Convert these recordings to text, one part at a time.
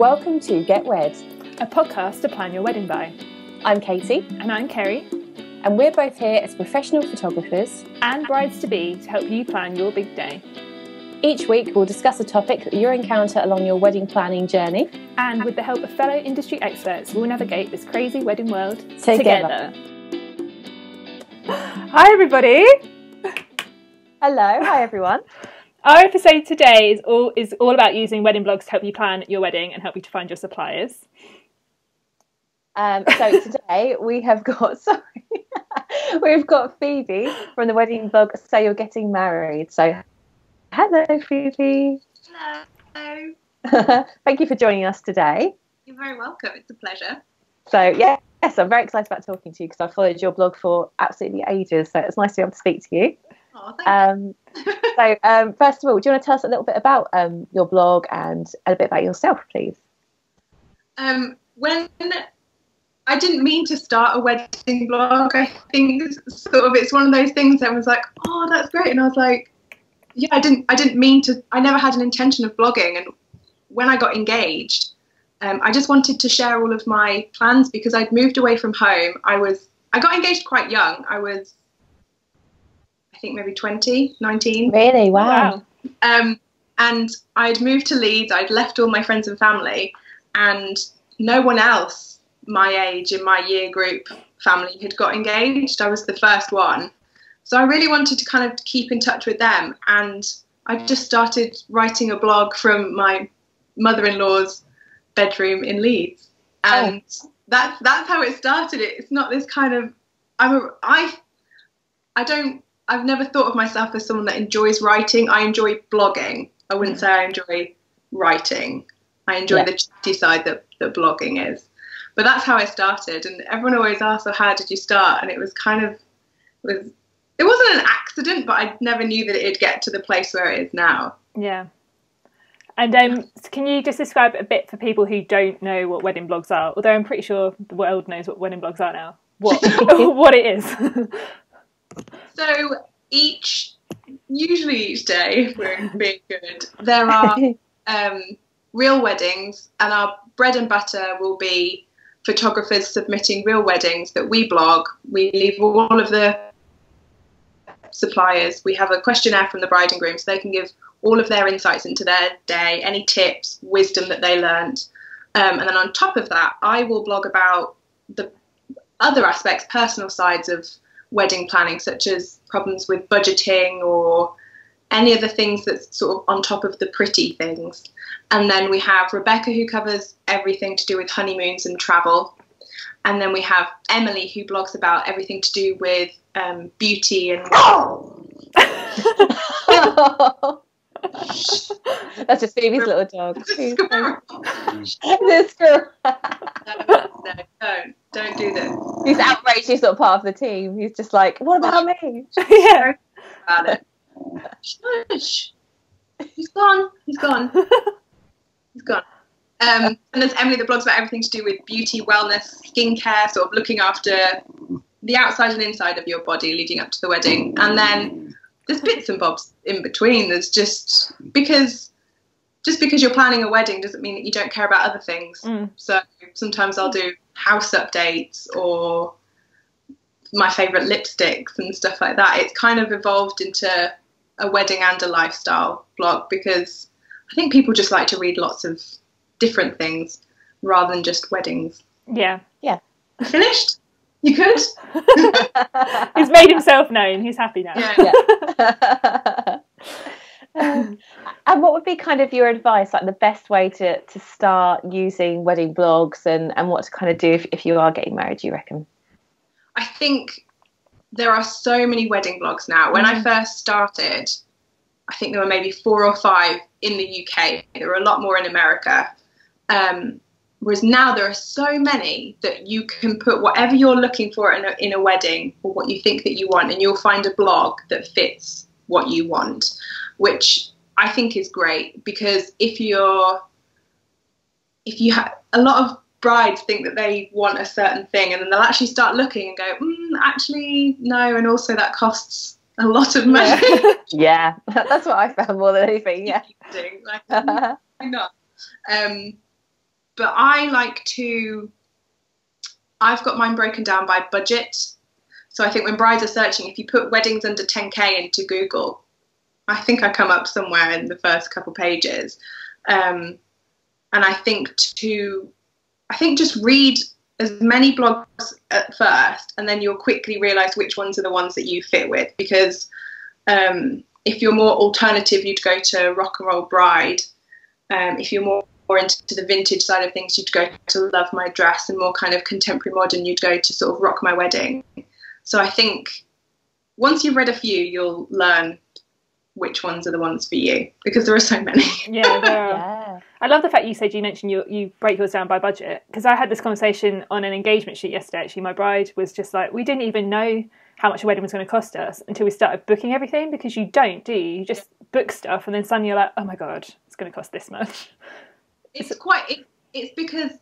Welcome to Get Wed, a podcast to plan your wedding by. I'm Katie, And I'm Kerrie, and we're both here as professional photographers. and brides to be to help you plan your big day. Each week, we'll discuss a topic that you'll encounter along your wedding planning journey. And with the help of fellow industry experts, we'll navigate this crazy wedding world Together. Hi, everybody. Hello, hi everyone. Our episode today is all is all about using wedding blogs to help you plan your wedding and help you to find your suppliers. Um, so today we have got sorry, we've got Phoebe from the wedding blog. So you're getting married. So hello, Phoebe. Hello. Thank you for joining us today. You're very welcome. It's a pleasure. So yeah, yes, I'm very excited about talking to you because I followed your blog for absolutely ages. So it's nice to be able to speak to you. Oh, thank Um, so um, first of all, do you want to tell us a little bit about um, your blog and a bit about yourself, please? Um, when I didn't mean to start a wedding blog, I think it's sort of it's one of those things that was like, oh, that's great, and I was like, yeah, I didn't, I didn't mean to. I never had an intention of blogging, and when I got engaged, um, I just wanted to share all of my plans because I'd moved away from home. I was, I got engaged quite young. I was, think maybe 20, 19. Really? Wow. Um, and I'd moved to Leeds. I'd left all my friends and family, and no one else my age in my year group family had got engaged. I was the first one, so I really wanted to kind of keep in touch with them. And I just started writing a blog from my mother-in-law's bedroom in Leeds, and that's that's how it started. It's not this kind of I'm a I I don't I've never thought of myself as someone that enjoys writing. I enjoy blogging. I wouldn't say I enjoy writing. I enjoy Yeah. the chatty side that, that blogging is. But that's how I started. And everyone always asks, "So how did you start?" And it was kind of it was it wasn't an accident, but I never knew that it'd get to the place where it is now. Yeah. And um, can you just describe a bit for people who don't know what wedding blogs are? Although I'm pretty sure the world knows what wedding blogs are now. What what it is? So each, usually each day, if we're being good, there are um, real weddings, and our bread and butter will be photographers submitting real weddings that we blog. We leave all of the suppliers. We have a questionnaire from the bride and groom, so they can give all of their insights into their day, any tips, wisdom that they learned. Um, and then on top of that, I will blog about the other aspects, personal sides of wedding planning, such as problems with budgeting or any of the things that's sort of on top of the pretty things. And then we have Rebecca, who covers everything to do with honeymoons and travel. And then we have Emily, who blogs about everything to do with um, beauty and. That's just Phoebe's little dog. Who's- no, This girl. no, don't, don't do this. He's outraged. He's not part of the team. He's just like, what about me? yeah. About it. He's gone. He's gone. He's gone. Um, and there's Emily that blogs about everything to do with beauty, wellness, skincare, sort of looking after the outside and inside of your body leading up to the wedding. And then there's bits and bobs in between. There's just because just because you're planning a wedding doesn't mean that you don't care about other things. Mm. So sometimes I'll do house updates or my favourite lipsticks and stuff like that. It's kind of evolved into a wedding and a lifestyle blog because I think people just like to read lots of different things rather than just weddings. Yeah. Yeah. Finished? You could? He's made himself known. He's happy now. Yeah. Yeah. Um, and what would be kind of your advice, like the best way to, to start using wedding blogs and, and what to kind of do if, if you are getting married, do you reckon? I think there are so many wedding blogs now. When I first started, I think there were maybe four or five in the UK. There were a lot more in America. Um, whereas now there are so many that you can put whatever you're looking for in a, in a wedding or what you think that you want, and you'll find a blog that fits what you want, which I think is great because if you're if you have a lot of brides think that they want a certain thing and then they'll actually start looking and go mm, actually no and also that costs a lot of money Yeah, that's what I found more than anything. Yeah. Like, why not um but I like to. I've got mine broken down by budget. So I think when brides are searching, if you put weddings under 10k into Google, I think I come up somewhere in the first couple pages. Um, and I think to, I think just read as many blogs at first, and then you'll quickly realize which ones are the ones that you fit with. Because um, if you're more alternative, you'd go to Rock and Roll Bride. Um, if you're more, more into the vintage side of things, you'd go to Love My Dress, and more kind of contemporary modern, you'd go to sort of Rock My Wedding. So I think once you've read a few, you'll learn which ones are the ones for you because there are so many. Yeah, there are. Yeah. I love the fact you said you mentioned you you break yours down by budget because I had this conversation on an engagement sheet yesterday. Actually, my bride was just like, we didn't even know how much a wedding was going to cost us until we started booking everything because you don't, do you? You just book stuff and then suddenly you're like, oh my god, it's going to cost this much. It's quite. It, it's because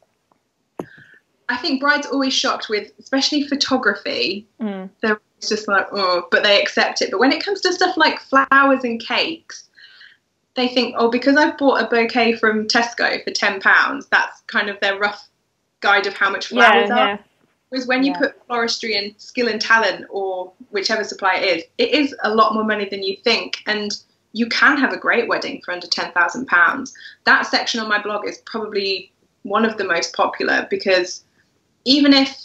I think brides are always shocked with, especially photography. Mm. They're just like, oh, but they accept it. But when it comes to stuff like flowers and cakes, they think, oh, because I've bought a bouquet from Tesco for ten pounds, that's kind of their rough guide of how much flowers yeah, are. yeah. Whereas when you Yeah. put floristry and skill and talent, or whichever supply it is, it is a lot more money than you think, and you can have a great wedding for under ten thousand pounds. That section on my blog is probably one of the most popular because even if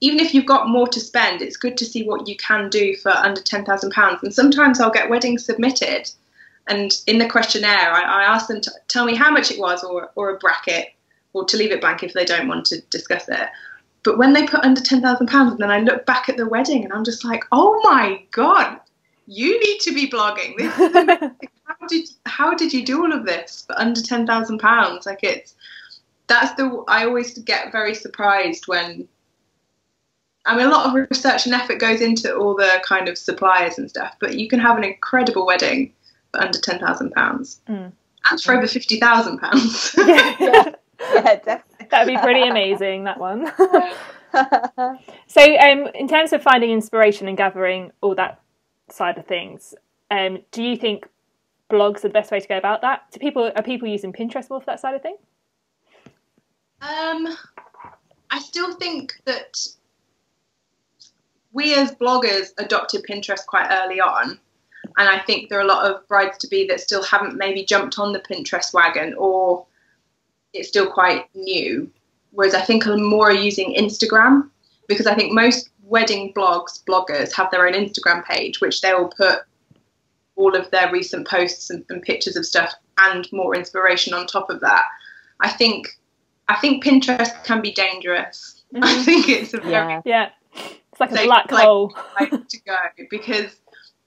even if you've got more to spend, it's good to see what you can do for under ten thousand pounds. And sometimes I'll get weddings submitted, and in the questionnaire, I, I ask them to tell me how much it was, or or a bracket, or to leave it blank if they don't want to discuss it. But when they put under ten thousand pounds, and then I look back at the wedding, and I'm just like, oh my god, you need to be blogging. This is how did how did you do all of this for under ten thousand pounds? Like it's that's the I always get very surprised when. I mean, a lot of research and effort goes into all the kind of suppliers and stuff, but you can have an incredible wedding for under ten thousand pounds, Mm. and for over fifty thousand pounds. yeah. yeah, definitely. That'd be pretty amazing, that one. so, um, in terms of finding inspiration and gathering all that side of things, um, do you think blogs are the best way to go about that? Do people are people using Pinterest more for that side of thing? Um, I still think that we as bloggers adopted Pinterest quite early on. And I think there are a lot of brides to be that still haven't maybe jumped on the Pinterest wagon or it's still quite new. Whereas I think more are using Instagram because I think most wedding blogs, bloggers have their own Instagram page, which they will put all of their recent posts and, and pictures of stuff and more inspiration on top of that. I think I think Pinterest can be dangerous. I Mhm. think it's a very yeah. Yeah, it's like a Like- black hole. way to go because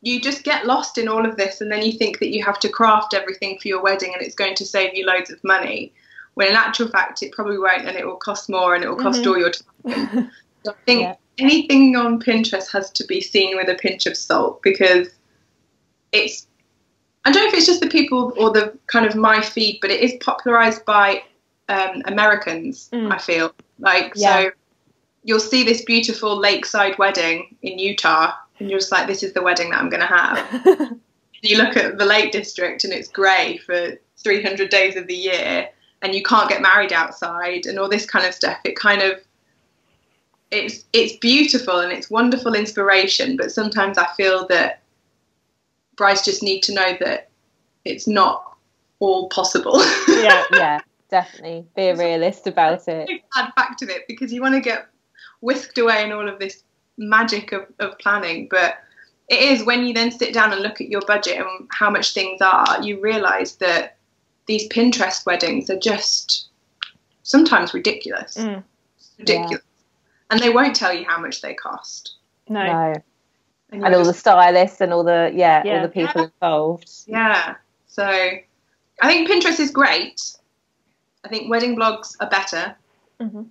you just get lost in all of this and then you think that you have to craft everything for your wedding and it's going to save you loads of money when in actual fact it probably won't and it will cost more and it will cost Mhm. all your time. I think Yeah. anything on Pinterest has to be seen with a pinch of salt because it's I don't know if it's just the people or the kind of my feed, but it is popularized by um, Americans. Mm. I feel like Yeah. so you'll see this beautiful lakeside wedding in Utah, and you're just like, this is the wedding that I'm going to have. you look at the Lake District, and it's grey for 300 days of the year, and you can't get married outside, and all this kind of stuff. It kind of it's it's beautiful and it's wonderful inspiration, but sometimes I feel that brides just need to know that it's not all possible. yeah, yeah, definitely. Be a realist about it. add fact of it because you want to get whisked away in all of this magic of, of planning. But it is when you then sit down and look at your budget and how much things are, you realise that these Pinterest weddings are just sometimes ridiculous. Mm. Ridiculous. And they won't tell you how much they cost. no, No. And, you're And all the stylists and all the yeah, Yeah. all the people involved. yeah. So I think Pinterest is great. I think wedding blogs are better, Mhm.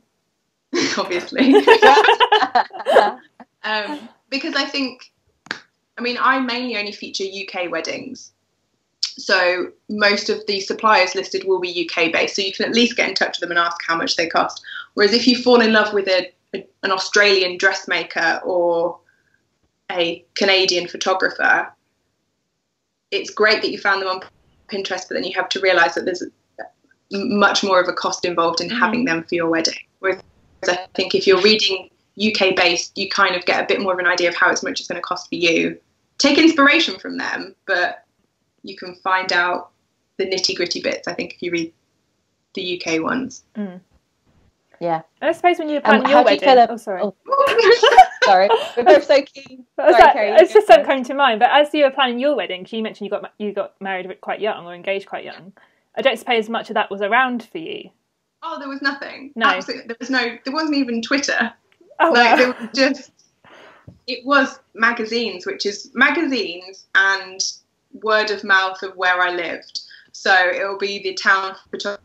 obviously. um, because I think, I mean, I mainly only feature UK weddings. So most of the suppliers listed will be UK based. So you can at least get in touch with them and ask how much they cost. Whereas if you fall in love with a, a an Australian dressmaker or a Canadian photographer, it's great that you found them on Pinterest, but then you have to realise that there's much more of a cost involved in mm-hmm. having them for your wedding. Whereas I think if you're reading UK based, you kind of get a bit more of an idea of how much it's going to cost for you. Take inspiration from them, but you can find out the nitty gritty bits. I think if you read the UK ones. Mm. Yeah. And I suppose when you're planning um, your wedding. You oh, sorry. Oh. sorry, we're both so keen. Sorry, that, Kerrie, it's just something coming to mind. But as you were planning your wedding, because you mentioned you got you got married quite young or engaged quite young, I don't suppose much of that was around for you. Oh, there was nothing. No, Absolutely. there was no. There wasn't even Twitter. Oh, like wow. there was just. It was magazines, which is magazines and word of mouth of where I lived. So it will be the town photographer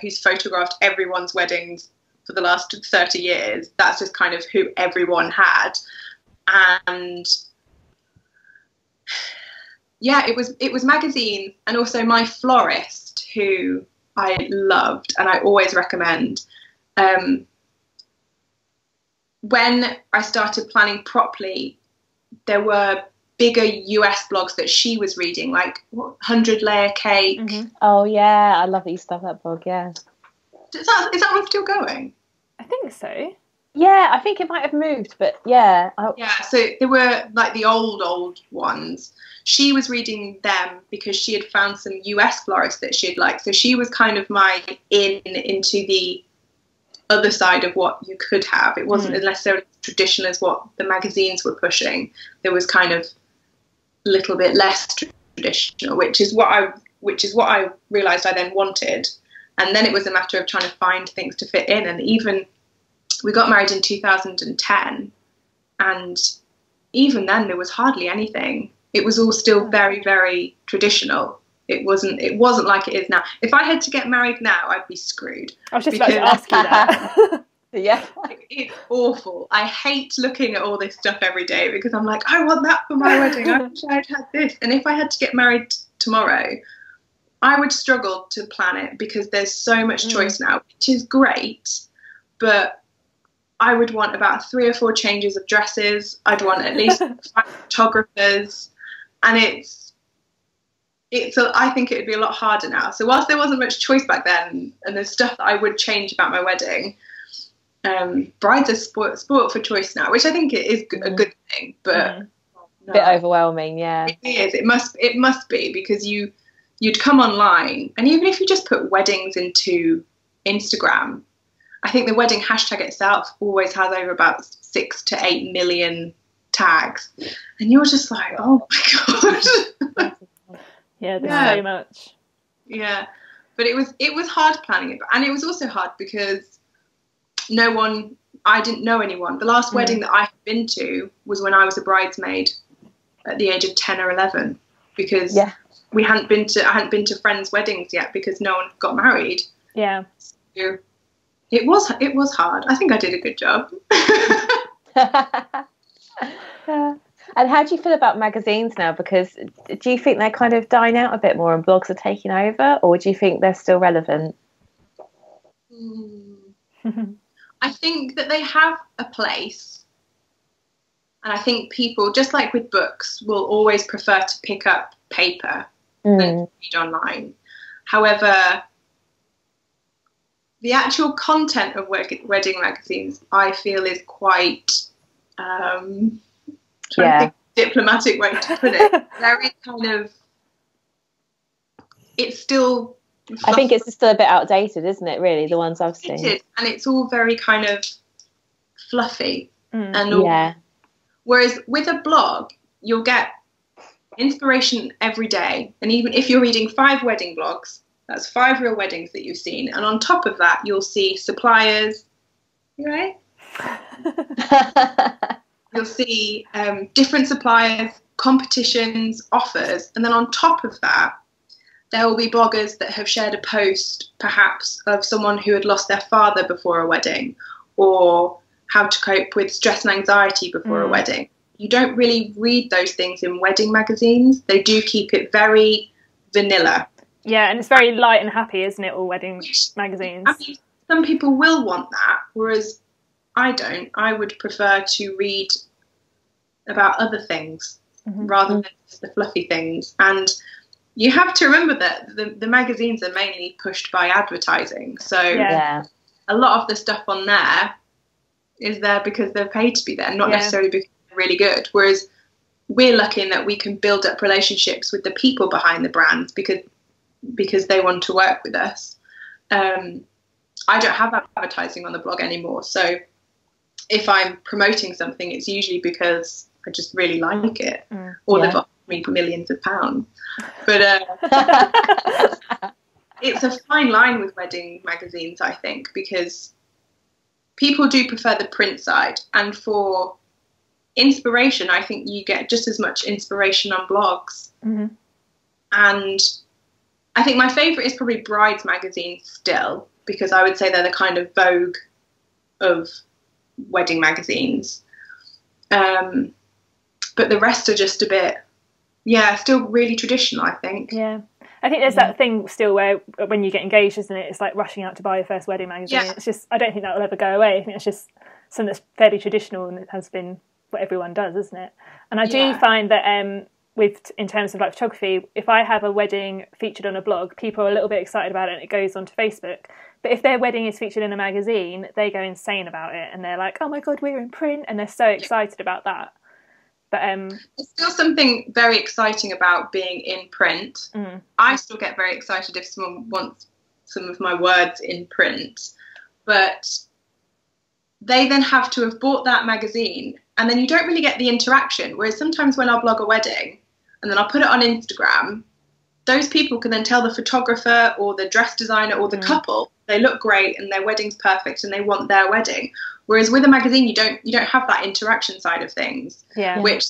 who's photographed everyone's weddings for the last 30 years. That's just kind of who everyone had. And yeah, it was it was magazine and also my florist who I loved and I always recommend. Um, when I started planning properly, there were bigger US blogs that she was reading, like Hundred Layer Cake. Mm-hmm. Oh yeah, I love that you stuff that blog. Yeah. Is that is that one still going? I think so. Yeah, I think it might have moved, but yeah. I... Yeah, so there were like the old old ones. She was reading them because she had found some US florists that she'd like. So she was kind of my in into the other side of what you could have. It wasn't mm. necessarily traditional as what the magazines were pushing. There was kind of a little bit less traditional, which is what I which is what I realised I then wanted. And then it was a matter of trying to find things to fit in. And even we got married in 2010, and even then there was hardly anything. It was all still very, very traditional. It wasn't. It wasn't like it is now. If I had to get married now, I'd be screwed. I was just because, about to ask you that. yeah, it's awful. I hate looking at all this stuff every day because I'm like, I want that for my wedding. I wish I'd had this. And if I had to get married tomorrow, I would struggle to plan it because there's so much mm. choice mm. now, which is great. But I would want about three or four changes of dresses. I'd want at least five photographers, and it's it's. A, I think it would be a lot harder now. So whilst there wasn't much choice back then, and there's stuff that I would change about my wedding, um, brides are sport, sport for choice now, which I think it is a mm. good thing. But mm. no, bit overwhelming, yeah. It is. It must. It must be because you you'd come online, and even if you just put weddings into Instagram, I think the wedding hashtag itself always has over about six to eight million tags, and you're just like, oh my god. yeah, there's yeah. so much. Yeah, but it was it was hard planning it, and it was also hard because no one, I didn't know anyone. The last mm. wedding that I had been to was when I was a bridesmaid at the age of ten or eleven, because yeah. we hadn't been to I hadn't been to friends' weddings yet because no one got married. Yeah. So it was it was hard. I think I did a good job. and how do you feel about magazines now? Because do you think they're kind of dying out a bit more and blogs are taking over, or do you think they're still relevant? Mm. I think that they have a place. And I think people, just like with books, will always prefer to pick up paper mm. than read online. However, the actual content of wedding magazines, I feel, is quite um, yeah. diplomatic way to put it. Very kind of. It's still. I think it's still a bit outdated, isn't it? Really, the ones I've seen. and it's all very kind of fluffy mm, and all, yeah. Whereas with a blog, you'll get inspiration every day, and even if you're reading five wedding blogs, that's five real weddings that you've seen. And on top of that, you'll see suppliers, right? you'll see um, different suppliers, competitions, offers. And then on top of that, there will be bloggers that have shared a post, perhaps, of someone who had lost their father before a wedding or how to cope with stress and anxiety before mm. a wedding. You don't really read those things in wedding magazines. They do keep it very vanilla. Yeah, and it's very light and happy, isn't it? All wedding magazines. I mean, some people will want that, whereas I don't. I would prefer to read about other things mm-hmm. rather than the fluffy things. And you have to remember that the, the magazines are mainly pushed by advertising. So Yeah. a lot of the stuff on there is there because they're paid to be there, not Yeah. necessarily because they're really good. Whereas we're lucky in that we can build up relationships with the people behind the brands because because they want to work with us. Um, I don't have advertising on the blog anymore, so if I'm promoting something, it's usually because I just really like it, Mm. or Yeah. offered me millions of pounds. But uh, it's a fine line with wedding magazines, I think, because people do prefer the print side, and for inspiration, I think you get just as much inspiration on blogs. Mhm. And I think my favourite is probably Brides magazine still, because I would say they're the kind of Vogue of wedding magazines. Um, but the rest are just a bit, yeah, still really traditional, I think. Yeah. I think there's that thing still where when you get engaged, isn't it? It's like rushing out to buy your first wedding magazine. Yeah. It's just I don't think that will ever go away. I think it's just something that's fairly traditional and it has been what everyone does, isn't it? And I do Yeah. find that um, with in terms of like photography, if I have a wedding featured on a blog, people are a little bit excited about it and it goes onto Facebook. But if their wedding is featured in a magazine, they go insane about it and they're like, "Oh my god, we're in print!" and they're so excited about that. But um, There's still something very exciting about being in print. mm, I still get very excited if someone wants some of my words in print, but they then have to have bought that magazine, and then you don't really get the interaction. Whereas sometimes when I'll blog a wedding and then I'll put it on Instagram, those people can then tell the photographer or the dress designer or the Mm. couple they look great and their wedding's perfect and they want their wedding. Whereas with a magazine, you don't you don't have that interaction side of things yeah, which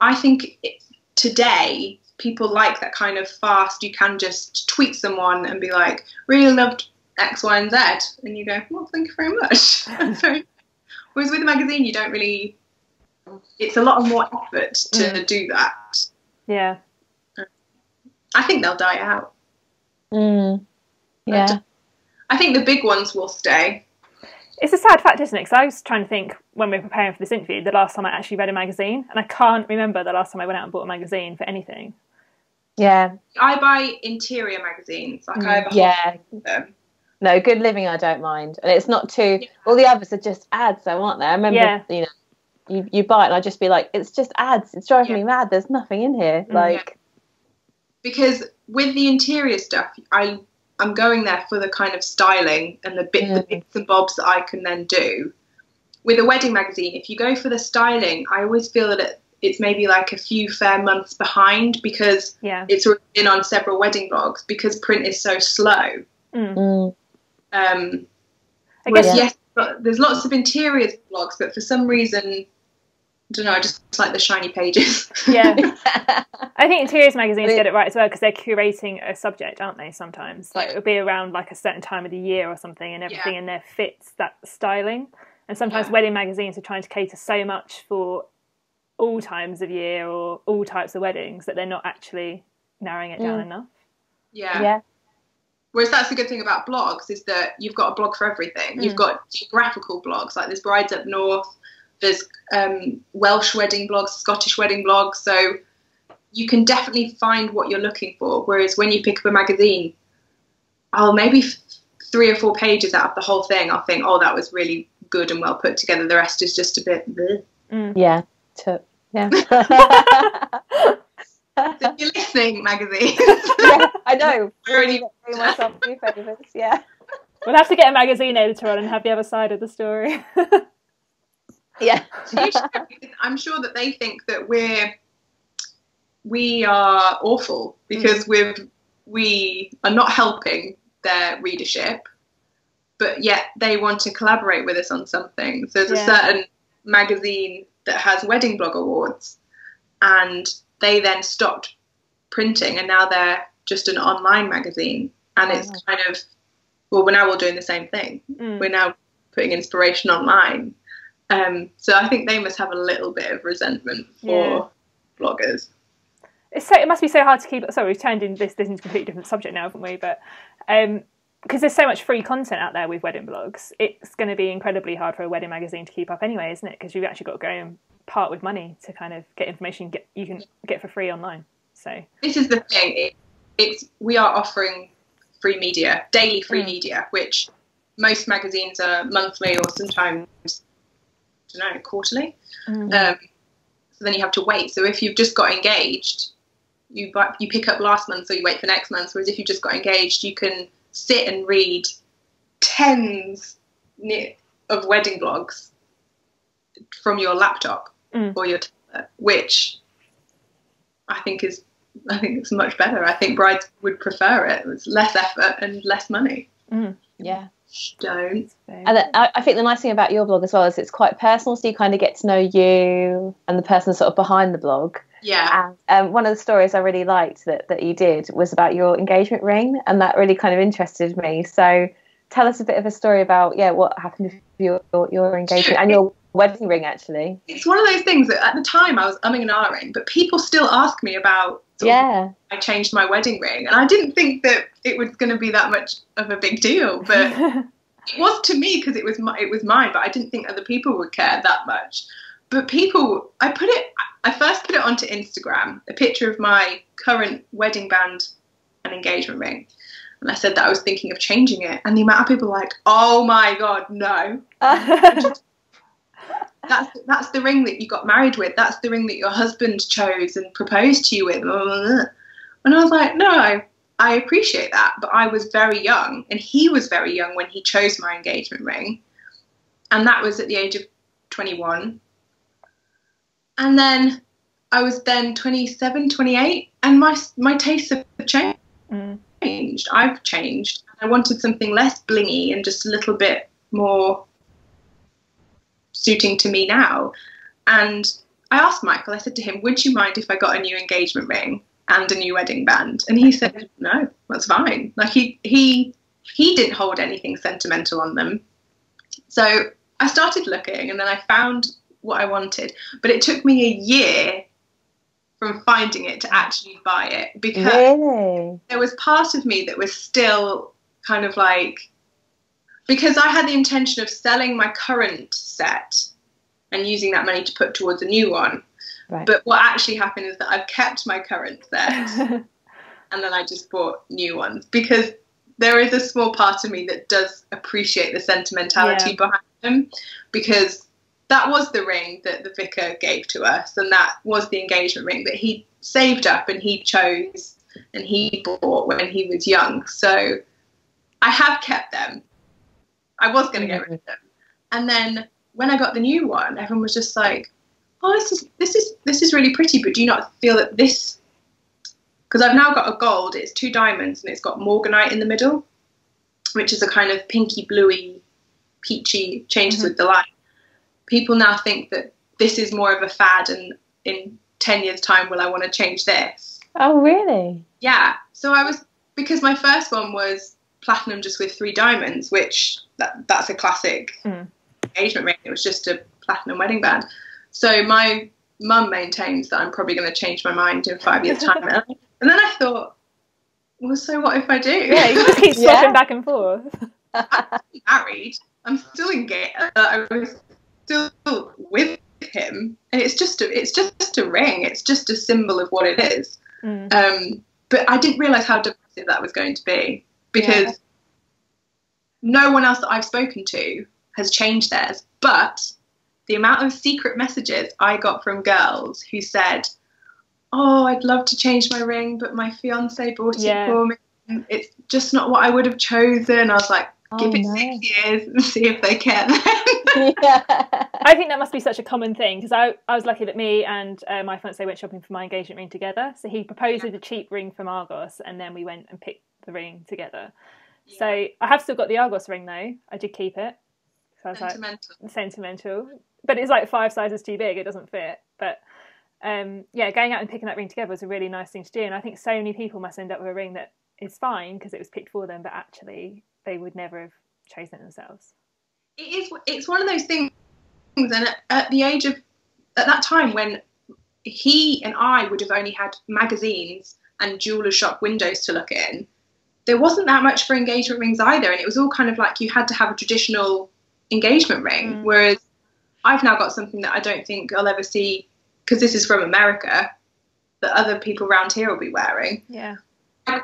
I think it, today people like that kind of fast. You can just tweet someone and be like, "Really loved X, Y, and Z," and you go, "Well, thank you very much." so, whereas with a magazine, you don't really. It's a lot more effort to Mm. do that. yeah. I think they'll die out. Mm. Yeah. I think the big ones will stay. It's a sad fact, isn't it? Because I was trying to think when we were preparing for this interview, the last time I actually read a magazine, and I can't remember the last time I went out and bought a magazine for anything. Yeah. I buy interior magazines. Like I have a whole Yeah. them. No, good living I don't mind. And it's not too all the others are just ads though, aren't they? I remember Yeah. you know you, you buy it and I just be like, it's just ads. It's driving Yeah. me mad. There's nothing in here. Mm. Like because with the interior stuff, I I'm going there for the kind of styling and the bit the bits and bobs that I can then do. With a wedding magazine, if you go for the styling, I always feel that it, it's maybe like a few fair months behind because Yeah. it's already been on several wedding blogs because print is so slow. Mm. mm, Um, I whereas guess yes, but there's lots of interiors blogs, but for some reason, I don't know. I just like the shiny pages. yeah. I think interiors magazines get it right as well because they're curating a subject, aren't they? Sometimes, like it'll be around like a certain time of the year or something, and everything in there fits that styling. And sometimes Yeah. wedding magazines are trying to cater so much for all times of year or all types of weddings that they're not actually narrowing it down Mm. enough. yeah. yeah. Whereas that's the good thing about blogs is that you've got a blog for everything. You've Mm. got geographical blogs, like there's Brides Up North, there's um, Welsh wedding blogs, Scottish wedding blogs. So you can definitely find what you're looking for. Whereas when you pick up a magazine, I'll maybe f- three or four pages out of the whole thing, I'll think, oh, that was really good and well put together. The rest is just a bit. bleh. Mm. Yeah. To, yeah. So you're listening, magazine. yeah, I know. I already- Doing myself two favours. Yeah. We'll have to get a magazine editor on and have the other side of the story. Yeah. You should, because I'm sure that they think that we're we are awful because we're we are not helping their readership, but yet they want to collaborate with us on something. So there's Yeah. a certain magazine that has wedding blog awards, and they then stopped printing, and now they're just an online magazine, and it's Oh. kind of well, we're now all doing the same thing Mm. we're now putting inspiration online. Um, so I think they must have a little bit of resentment for bloggers. it's so it must be so hard to keep. Sorry, we've turned in this, this into a completely different subject now, haven't we? But um, because there's so much free content out there with wedding blogs, it's going to be incredibly hard for a wedding magazine to keep up anyway, isn't it? Because you've actually got to go and part with money to kind of get information you, get, you can get for free online. So This is the thing. It, it's we are offering free media, daily free mm. media, which most magazines are monthly or sometimes don't know quarterly. Mm. Um, so then you have to wait. So if you've just got engaged, you you pick up last month, so you wait for next month. Whereas if you just got engaged, you can sit and read tens of wedding blogs from your laptop mm. or your tablet, which I think is I think it's much better. I think brides would prefer it. It's less effort and less money. Mm. Yeah. Don't. And I think the nice thing about your blog as well is it's quite personal, so you kind of get to know you and the person sort of behind the blog. Yeah. And um, one of the stories I really liked that, that you did was about your engagement ring, and that really kind of interested me. So tell us a bit of a story about yeah what happened with your your engagement and your wedding ring actually. It's one of those things that at the time I was umming and ahhing, but people still ask me about. Yeah. I changed my wedding ring, and I didn't think that it was going to be that much of a big deal, but. it was to me because it was my, it was mine, but I didn't think other people would care that much. But people, I put it, I first put it onto Instagram, a picture of my current wedding band and engagement ring, and I said that I was thinking of changing it, and the amount of people like, "Oh my god, no!" that's that's the ring that you got married with. That's the ring that your husband chose and proposed to you with. And I was like, no, I, I appreciate that, but I was very young, and he was very young when he chose my engagement ring, and that was at the age of 21. And then I was then 27, 28, and my my tastes have changed. Mm changed. I've changed. I wanted something less blingy and just a little bit more suiting to me now. And I asked Michael, I said to him, Would you mind if I got a new engagement ring and a new wedding band? And he said, No, that's fine. Like he he he didn't hold anything sentimental on them. So I started looking and then I found what I wanted. But it took me a year from finding it to actually buy it because really? there was part of me that was still kind of like because I had the intention of selling my current set and using that money to put towards a new one. Right. But what actually happened is that I've kept my current set and then I just bought new ones because there is a small part of me that does appreciate the sentimentality yeah. behind them because that was the ring that the vicar gave to us, and that was the engagement ring that he saved up and he chose and he bought when he was young. So I have kept them. I was going to get rid of them, and then when I got the new one, everyone was just like, "Oh, this is this is this is really pretty," but do you not feel that this? Because I've now got a gold. It's two diamonds and it's got morganite in the middle, which is a kind of pinky bluey, peachy changes mm-hmm. with the light people now think that this is more of a fad and in 10 years time will i want to change this oh really yeah so i was because my first one was platinum just with three diamonds which that, that's a classic mm. engagement ring it was just a platinum wedding band so my mum maintains that i'm probably going to change my mind in five years time and then i thought well so what if i do yeah you just keep swapping yeah. back and forth i'm married i'm still engaged i was still with him, and it's just a, it's just a ring. It's just a symbol of what it is. Mm. Um, but I didn't realize how divisive that was going to be because yeah. No one else that I've spoken to has changed theirs. But the amount of secret messages I got from girls who said, "Oh, I'd love to change my ring, but my fiance bought yeah. it for me. It's just not what I would have chosen." I was like, Give oh, it no. six years and see if they care yeah. I think that must be such a common thing because I, I was lucky that me and uh, my fiance went shopping for my engagement ring together. So he proposed with a cheap ring from Argos and then we went and picked the ring together. Yeah. So I have still got the Argos ring though. I did keep it. So I was sentimental. like sentimental. But it's like five sizes too big, it doesn't fit. But um, yeah, going out and picking that ring together was a really nice thing to do. And I think so many people must end up with a ring that is fine because it was picked for them, but actually they would never have chosen it themselves. It is. It's one of those things, and at, at the age of at that time when he and I would have only had magazines and jeweler shop windows to look in, there wasn't that much for engagement rings either, and it was all kind of like you had to have a traditional engagement ring. Mm. Whereas I've now got something that I don't think I'll ever see because this is from America that other people around here will be wearing. Yeah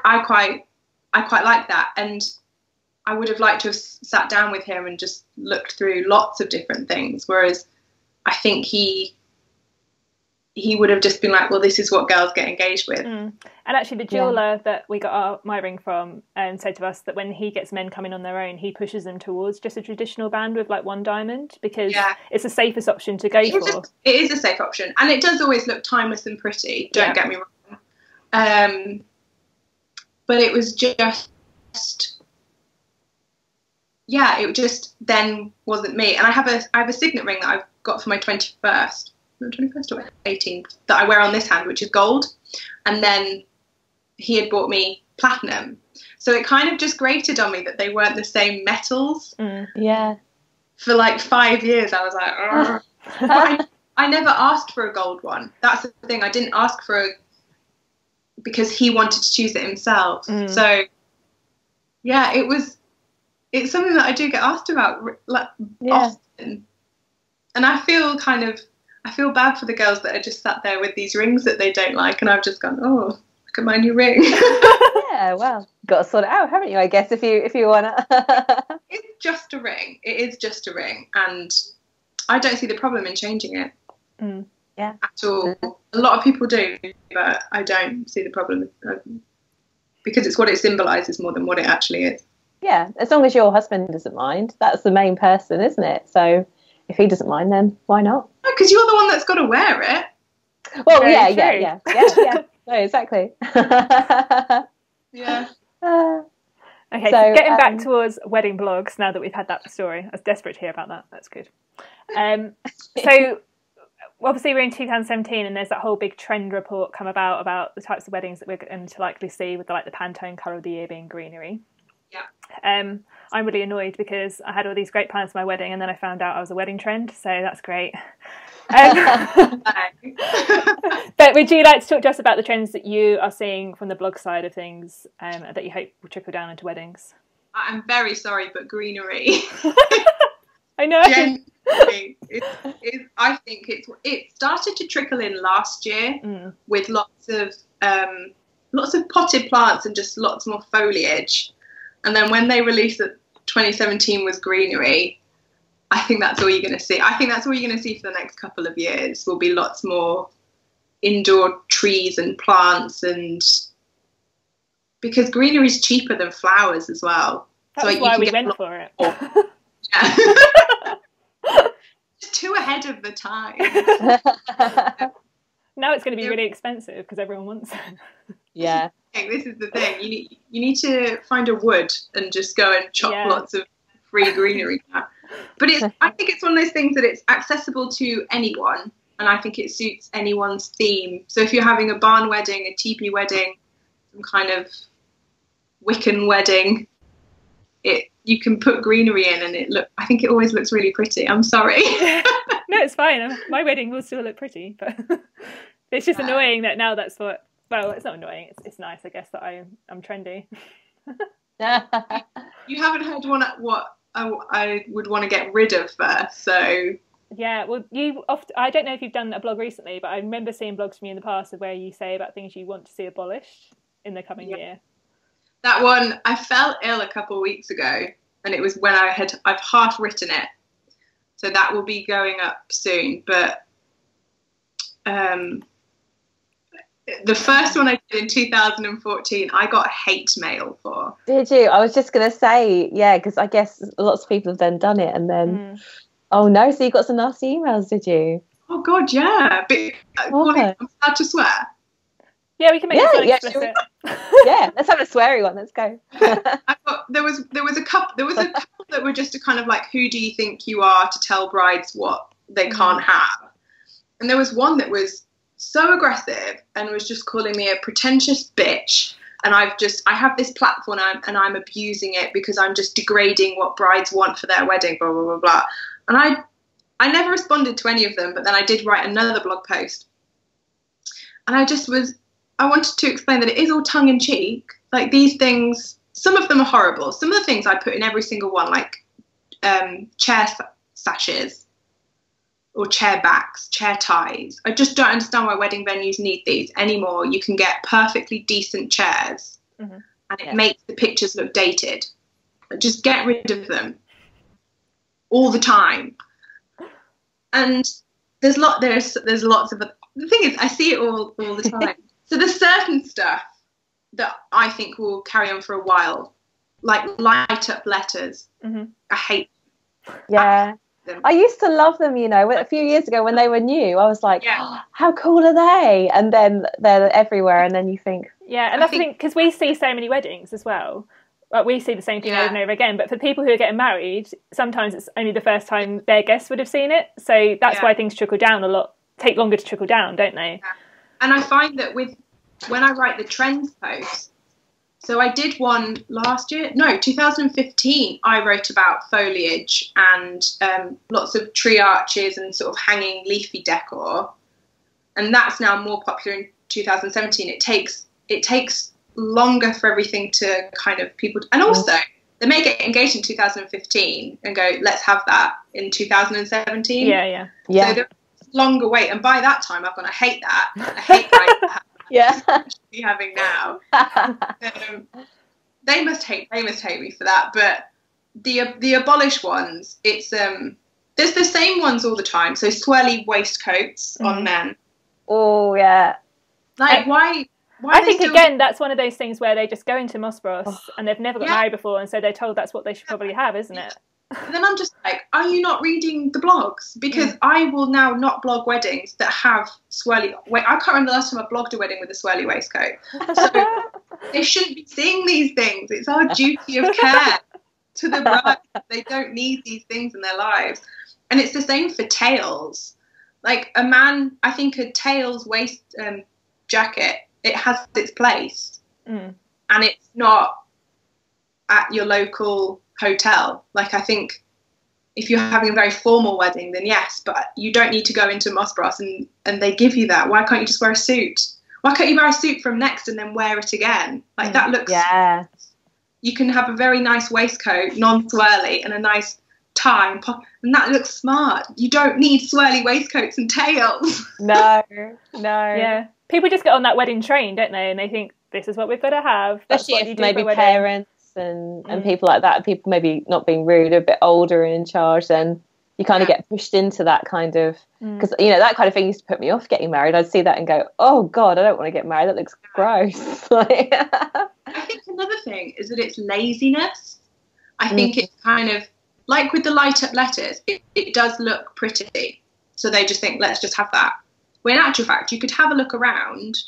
I quite I quite like that, and I would have liked to have sat down with him and just looked through lots of different things. Whereas I think he he would have just been like, well, this is what girls get engaged with. Mm. And actually, the jeweler yeah. that we got our, my ring from um, said to us that when he gets men coming on their own, he pushes them towards just a traditional band with like one diamond because yeah. it's the safest option to go it for. A, it is a safe option, and it does always look timeless and pretty. Don't yeah. get me wrong. Um, but it was just, yeah, it just then wasn't me. And I have a I have a signet ring that I've got for my twenty first 21st or 18th that I wear on this hand, which is gold. And then he had bought me platinum. So it kind of just grated on me that they weren't the same metals. Mm, yeah. For like five years, I was like, I, I never asked for a gold one. That's the thing. I didn't ask for a because he wanted to choose it himself. Mm. So yeah, it was. It's something that I do get asked about like yeah. often, and I feel kind of I feel bad for the girls that are just sat there with these rings that they don't like, and I've just gone, oh, look at my new ring. yeah, well, got to sort it out, haven't you? I guess if you if you wanna. it's just a ring. It is just a ring, and I don't see the problem in changing it. Mm, yeah. At all. A lot of people do, but I don't see the problem because it's what it symbolises more than what it actually is. Yeah, as long as your husband doesn't mind, that's the main person, isn't it? So if he doesn't mind, then why not? Because you're the one that's got to wear it. Well, Very yeah, yeah, yeah, yeah, yeah, No, exactly. yeah. Uh, okay, so, so getting um, back towards wedding blogs now that we've had that story, I was desperate to hear about that. That's good. Um, so obviously we're in 2017 and there's that whole big trend report come about about the types of weddings that we're going to likely see with the, like the Pantone colour of the year being greenery. Yeah. Um, I'm really annoyed because I had all these great plans for my wedding and then I found out I was a wedding trend, so that's great. Um, but would you like to talk to us about the trends that you are seeing from the blog side of things um, that you hope will trickle down into weddings? I'm very sorry, but greenery. I know. it, it, I think it it started to trickle in last year mm. with lots of um, lots of potted plants and just lots more foliage. And then when they released that 2017 was greenery, I think that's all you're going to see. I think that's all you're going to see for the next couple of years. Will be lots more indoor trees and plants and because greenery is cheaper than flowers as well. That's so, like, why we went for it. Just too ahead of the time. now it's going to be really expensive because everyone wants it. Yeah this is the thing. You need you need to find a wood and just go and chop yeah. lots of free greenery. But it's I think it's one of those things that it's accessible to anyone, and I think it suits anyone's theme. So if you're having a barn wedding, a teepee wedding, some kind of Wiccan wedding, it you can put greenery in, and it look. I think it always looks really pretty. I'm sorry. no, it's fine. My wedding will still look pretty, but it's just uh, annoying that now that's what well, it's not annoying. It's, it's nice, I guess, that I I'm trendy. you haven't heard one at what I, I would want to get rid of first, so. Yeah, well, you often, I don't know if you've done a blog recently, but I remember seeing blogs from you in the past of where you say about things you want to see abolished in the coming yeah. year. That one, I fell ill a couple of weeks ago, and it was when I had I've half written it, so that will be going up soon. But um, the first one I did in 2014, I got hate mail for. Did you? I was just going to say, yeah, because I guess lots of people have then done it and then, mm. oh no, so you got some nasty emails, did you? Oh God, yeah. But, uh, I'm allowed to swear. Yeah, we can make yeah, yeah, explicit. yeah, let's have a sweary one. Let's go. got, there was there was a couple there was a couple that were just a kind of like, who do you think you are to tell brides what they mm. can't have? And there was one that was so aggressive and was just calling me a pretentious bitch. And I've just I have this platform and I'm, and I'm abusing it because I'm just degrading what brides want for their wedding blah blah blah blah. And I I never responded to any of them but then I did write another blog post. And I just was I wanted to explain that it is all tongue in cheek. Like these things some of them are horrible. Some of the things I put in every single one like um, chair sashes or chair backs, chair ties. I just don't understand why wedding venues need these anymore. You can get perfectly decent chairs mm-hmm. and it yeah. makes the pictures look dated. But just get rid of them all the time. And there's lot there's there's lots of the thing is I see it all all the time. so there's certain stuff that I think will carry on for a while, like light up letters. Mm-hmm. I hate. Yeah. I used to love them, you know. A few years ago when they were new, I was like, yeah. oh, "How cool are they?" And then they're everywhere, and then you think, "Yeah." And I think because we see so many weddings as well, like we see the same thing yeah. over and over again. But for people who are getting married, sometimes it's only the first time their guests would have seen it. So that's yeah. why things trickle down a lot, take longer to trickle down, don't they? Yeah. And I find that with when I write the trends post, so I did one last year, no, 2015. I wrote about foliage and um, lots of tree arches and sort of hanging leafy decor, and that's now more popular in 2017. It takes it takes longer for everything to kind of people, and also they may get engaged in 2015 and go, let's have that in 2017. Yeah, yeah, yeah. So longer wait, and by that time I've gone, I hate that. I hate that yeah be having now um, they must hate they must hate me for that but the the abolish ones it's um there's the same ones all the time so swirly waistcoats mm. on men oh yeah like why why I think still... again that's one of those things where they just go into Moss Bros oh. and they've never got yeah. married before and so they're told that's what they should probably have, isn't it? And then I'm just like, are you not reading the blogs? Because mm. I will now not blog weddings that have swirly. Wait, I can't remember the last time I blogged a wedding with a swirly waistcoat. So they shouldn't be seeing these things. It's our duty of care to the bride. They don't need these things in their lives. And it's the same for tails. Like a man, I think a tails waist um, jacket, it has its place. Mm. And it's not at your local hotel. Like I think if you're having a very formal wedding, then yes, but you don't need to go into Moss Bros and, and they give you that. Why can't you just wear a suit? Why can't you wear a suit from next and then wear it again? Like that mm, looks yeah. You can have a very nice waistcoat, non-swirly, and a nice tie, and, pop, and that looks smart. You don't need swirly waistcoats and tails. no, no. Yeah, people just get on that wedding train, don't they? And they think this is what we've got to have. Especially if maybe parents and, and mm. people like that, people maybe not being rude, a bit older and in charge, then you kind of get pushed into that kind of because mm. you know that kind of thing used to put me off getting married. I'd see that and go, "Oh God, I don't want to get married. That looks gross." I think another thing is that it's laziness. I mm. think it's kind of like with the light up letters. It, it does look pretty, so they just think, "Let's just have that." When in actual fact, you could have a look around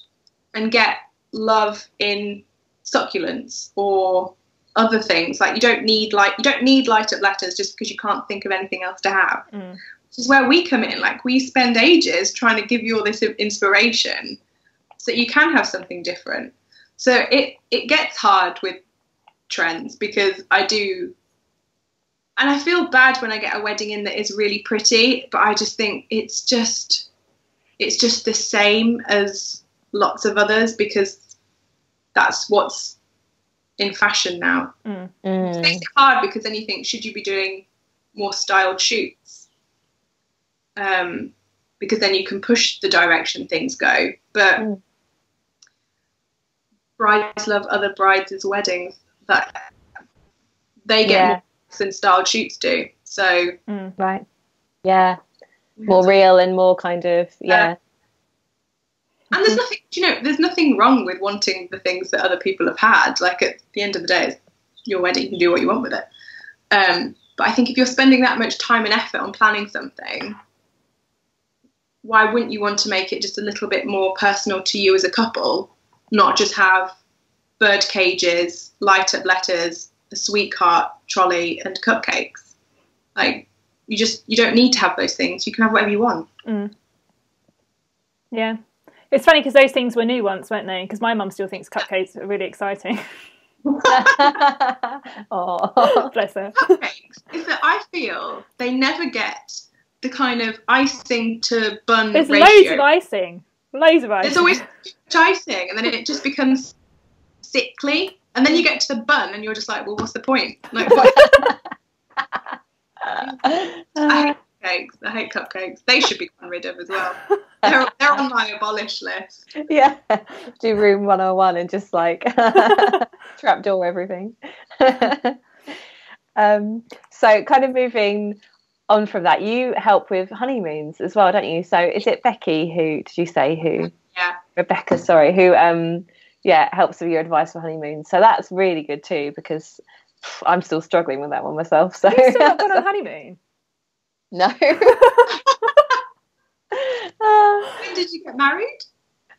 and get love in succulents or other things. Like you don't need like you don't need light up letters just because you can't think of anything else to have. Mm. Which is where we come in. Like we spend ages trying to give you all this inspiration so that you can have something different. So it it gets hard with trends because I do and I feel bad when I get a wedding in that is really pretty, but I just think it's just it's just the same as lots of others because that's what's in fashion now. Mm. It makes it hard because then you think, should you be doing more styled shoots? Um, because then you can push the direction things go. But mm. brides love other brides' weddings that they get yeah. more than styled shoots do. So mm, right, yeah, more real and more kind of yeah. And there's nothing, you know, there's nothing wrong with wanting the things that other people have had. Like at the end of the day, your wedding, you can do what you want with it. Um, but I think if you're spending that much time and effort on planning something, why wouldn't you want to make it just a little bit more personal to you as a couple, not just have bird cages, light up letters, a sweetheart trolley, and cupcakes? Like you just you don't need to have those things. You can have whatever you want. Mm. Yeah, it's funny because those things were new once, weren't they? Because my mum still thinks cupcakes are really exciting. oh, bless her. Cupcakes is that I feel they never get the kind of icing to bun There's ratio. loads of icing. Loads of icing. There's always icing, and then it just becomes sickly. And then you get to the bun, and you're just like, well, what's the point? Like, what? I hate cupcakes. I hate cupcakes. They should be gotten rid of as well. They're, they're on my abolish list. Yeah, do room 101 and just like trapdoor everything. um, so, kind of moving on from that, you help with honeymoons as well, don't you? So, is it Becky who did you say who? Yeah, Rebecca, sorry, who um, yeah, helps with your advice for honeymoons. So that's really good too because I'm still struggling with that one myself. So you still not gone on honeymoon? No. When did you get married?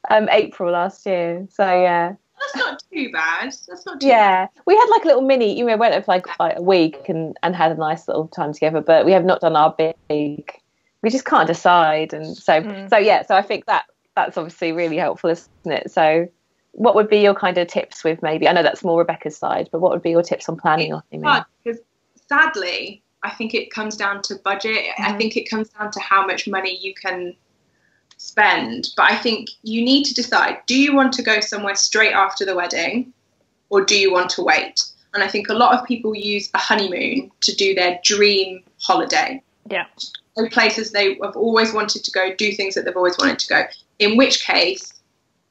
Um, April last year. So yeah. That's not too bad. That's not too yeah. bad. We had like a little mini. You know, went for like, like a week and and had a nice little time together. But we have not done our big. We just can't decide, and so Mm. so yeah. So I think that that's obviously really helpful, isn't it? So. What would be your kind of tips with maybe? I know that's more Rebecca's side, but what would be your tips on planning your honeymoon? hard because sadly, I think it comes down to budget. I Mhm. think it comes down to how much money you can spend. But I think you need to decide do you want to go somewhere straight after the wedding or do you want to wait? And I think a lot of people use a honeymoon to do their dream holiday. Yeah. Go places they have always wanted to go, do things that they've always wanted to go. In which case,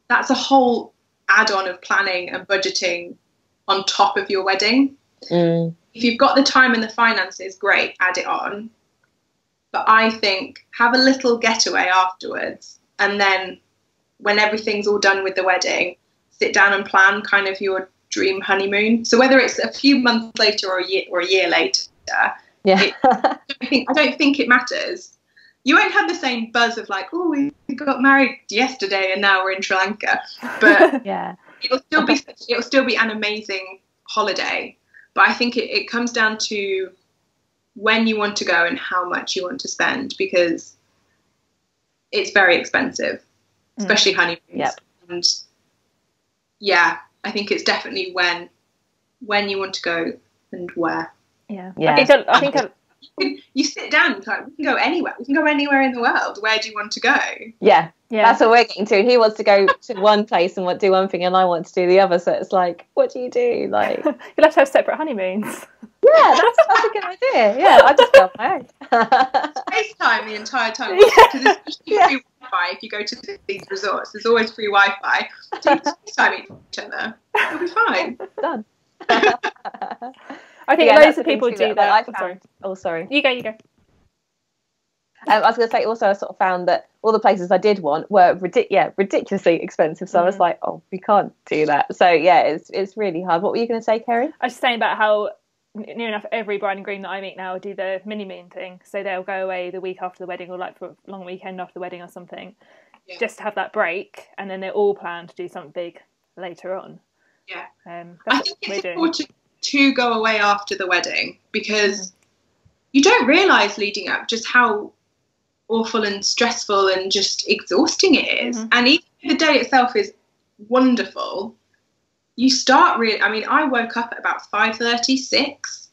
that's a whole add on of planning and budgeting on top of your wedding Mm, if you've got the time and the finances, great, add it on. But I think have a little getaway afterwards, and then when everything's all done with the wedding, sit down and plan kind of your dream honeymoon. So whether it's a few months later or a year or a year later, yeah. I think I don't think it matters. You won't have the same buzz of like, oh, we got married yesterday and now we're in Sri Lanka, but yeah. it'll still be it'll still be an amazing holiday but i think it, it comes down to when you want to go and how much you want to spend because it's very expensive mm. especially honeymoons Yep. and yeah i think it's definitely when when you want to go and where Yeah. Yeah. I think, a- I think a- you, can- you sit down and it's like we can go anywhere we can go anywhere in the world where do you want to go Yeah. yeah. That's what we're getting to. He wants to go to one place and want do one thing, and I want to do the other. So it's like, what do you do? Like, You'll have to have separate honeymoons. That's, that's a good idea. Yeah, I just go on my own. FaceTime the entire time Yeah. because there's usually free Wi-Fi if you go to these resorts. There's always free Wi-Fi. So you just FaceTime each other. It'll be fine. Done. I think Yeah, loads of people too do that that. I I'm found- sorry. Oh, sorry. You go, you go. Um, I was going to say also, I sort of found that all the places I did want were ridic- yeah, ridiculously expensive. So I was Mhm. like, oh, we can't do that. So yeah, it's it's really hard. What were you going to say, Kerrie? I was just saying about how n- near enough every bride and groom that I meet now do the mini moon thing. So they'll go away the week after the wedding or like for a long weekend after the wedding or something, Yeah. just to have that break, and then they all plan to do something big later on. Yeah. Um, I think it's doing. important to go away after the wedding because you don't realise leading up just how awful and stressful and just exhausting it is. Mhm. And even if the day itself is wonderful, you start really. I mean, I woke up at about five thirty, six,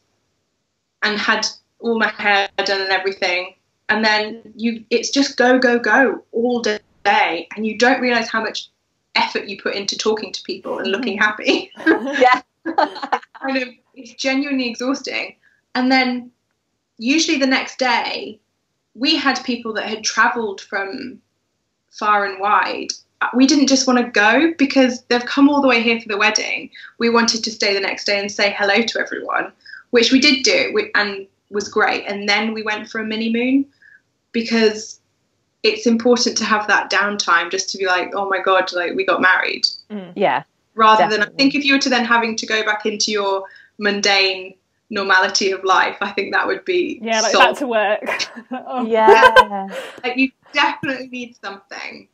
and had all my hair done and everything, and then you it's just go go go all day, and you don't realise how much effort you put into talking to people and looking mm-hmm. happy. yeah. kind of it's genuinely exhausting. And then usually the next day, we had people that had travelled from far and wide. We didn't just want to go because they've come all the way here for the wedding. We wanted to stay the next day and say hello to everyone, which we did do we- and was great. And then we went for a mini moon because it's important to have that downtime just to be like, oh my god, like we got married Mm. yeah. rather than I think if you were to then having to go back into your mundane normality of life, I think that would be Yeah, like soul- back to work. Oh. Yeah. like you definitely need something.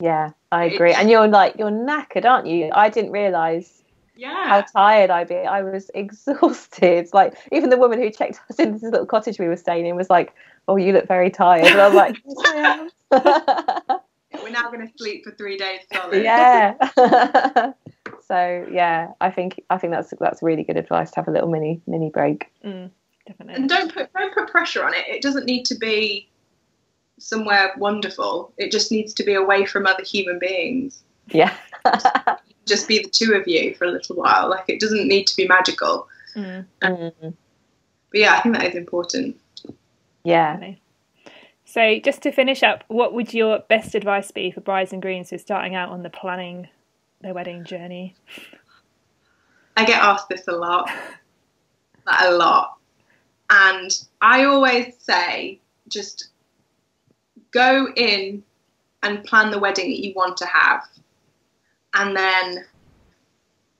Yeah, I agree. And you're like you're knackered, aren't you? I didn't realise how tired I'd be. I was exhausted. Like even the woman who checked us in this little cottage we were staying in was like, "Oh, you look very tired." And I was like, "Yes, We're now going to sleep for three days solid. yeah. so yeah, I think I think that's that's really good advice to have a little mini mini break. Mm, definitely. And don't put don't put pressure on it. It doesn't need to be somewhere wonderful. It just needs to be away from other human beings. Yeah. Just be the two of you for a little while. Like it doesn't need to be magical. Mm, Mm, But yeah, I think that is important. yeah. So, just to finish up, what would your best advice be for brides and grooms who are starting out on the planning their wedding journey? I get asked this a lot, like a lot, and I always say just go in and plan the wedding that you want to have, and then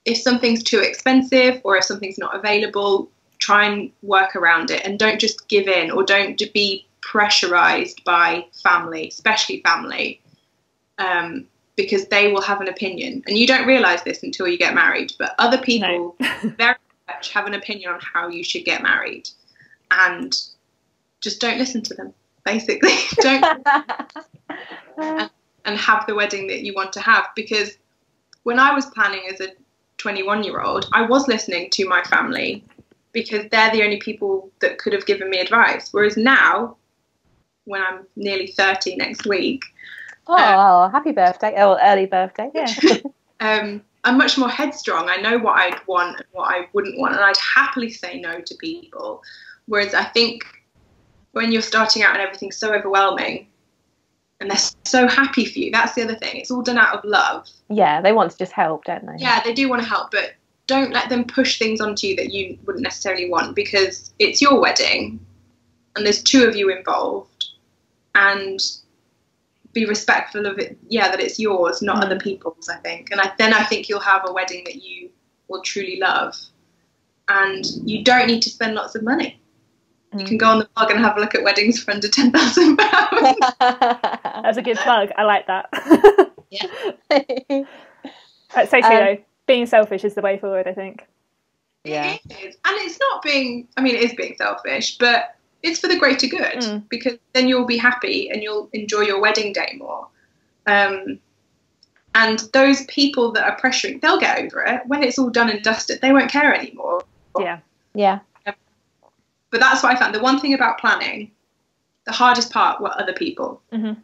if something's too expensive or if something's not available, try and work around it and don't just give in or don't be pressurized by family, especially family, um, because they will have an opinion. And you don't realize this until you get married, but other people no. very much have an opinion on how you should get married. And just don't listen to them, basically. don't. and, and have the wedding that you want to have because when I was planning as a 21 year old, I was listening to my family because they're the only people that could have given me advice. Whereas now, when I'm nearly 30 next week. Oh, um, happy birthday. Oh, early birthday. Yeah. um, I'm much more headstrong. I know what I'd want and what I wouldn't want, and I'd happily say no to people. Whereas I think when you're starting out and everything's so overwhelming, and they're so happy for you, that's the other thing. It's all done out of love. Yeah, they want to just help, don't they? Yeah, they do want to help, but don't let them push things onto you that you wouldn't necessarily want because it's your wedding and there's two of you involved and be respectful of it yeah that it's yours not mm. other people's i think and I, then i think you'll have a wedding that you will truly love and you don't need to spend lots of money. You can go on the blog and have a look at weddings for under 10,000 pounds that's a good plug i like that yeah so true um, though being selfish is the way forward i think yeah it is. and it's not being i mean it is being selfish but it's for the greater good mm. because then you'll be happy and you'll enjoy your wedding day more. Um, and those people that are pressuring, they'll get over it when it's all done and dusted. They won't care anymore. Yeah, yeah. But that's what I found. The one thing about planning, the hardest part were other people. Mm-hmm.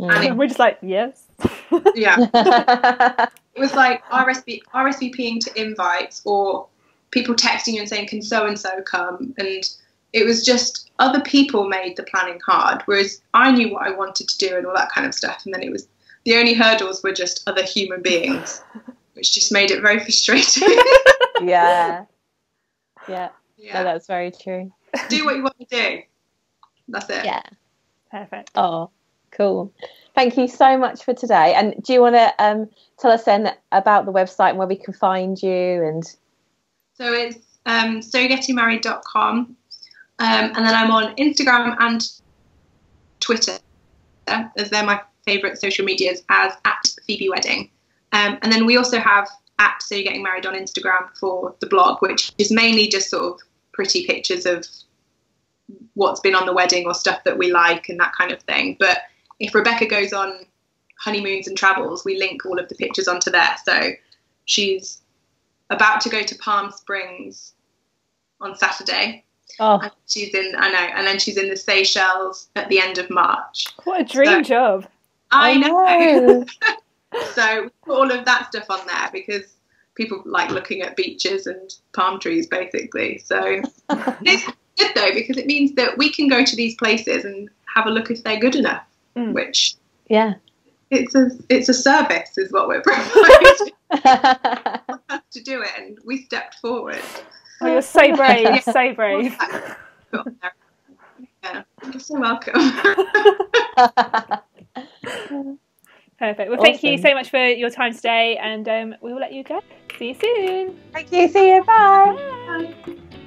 And it, we're just like, yes. yeah. it was like RSV, RSVPing to invites or people texting you and saying, "Can so and so come?" and it was just other people made the planning hard, whereas I knew what I wanted to do and all that kind of stuff. And then it was the only hurdles were just other human beings, which just made it very frustrating. yeah. Yeah. Yeah. No, that's very true. do what you want to do. That's it. Yeah. Perfect. Oh, cool. Thank you so much for today. And do you want to um, tell us then about the website and where we can find you? And so it's um, sogettingmarried.com um, and then I'm on Instagram and Twitter, as they're my favourite social medias, as at Phoebe Wedding. Um, and then we also have at So You're Getting Married on Instagram for the blog, which is mainly just sort of pretty pictures of what's been on the wedding or stuff that we like and that kind of thing. But if Rebecca goes on honeymoons and travels, we link all of the pictures onto there. So she's about to go to Palm Springs on Saturday. Oh. And she's in, I know, and then she's in the Seychelles at the end of March. What a dream so, job! I know. so we put all of that stuff on there because people like looking at beaches and palm trees, basically. So it's good though because it means that we can go to these places and have a look if they're good enough. Mm. Which, yeah, it's a it's a service, is what we're providing. to do it, and we stepped forward. Oh, you're so brave, so brave. yeah, you're so welcome. Perfect. Well, awesome. thank you so much for your time today, and um, we will let you go. See you soon. Thank you. See you. Bye. Bye.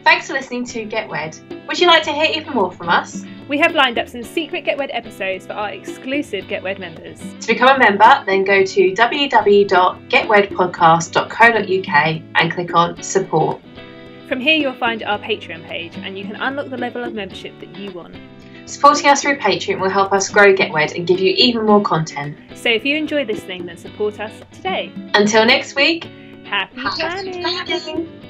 Thanks for listening to Get Wed. Would you like to hear even more from us? We have lined up some secret Get Wed episodes for our exclusive Get Wed members. To become a member, then go to www.getwedpodcast.co.uk and click on support. From here, you'll find our Patreon page and you can unlock the level of membership that you want. Supporting us through Patreon will help us grow Get Wed and give you even more content. So if you enjoy this thing, then support us today. Until next week, happy, happy planning. planning.